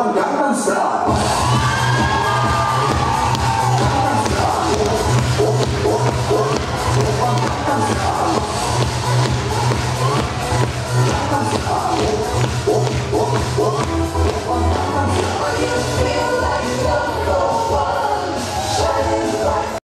one Gangnam Style.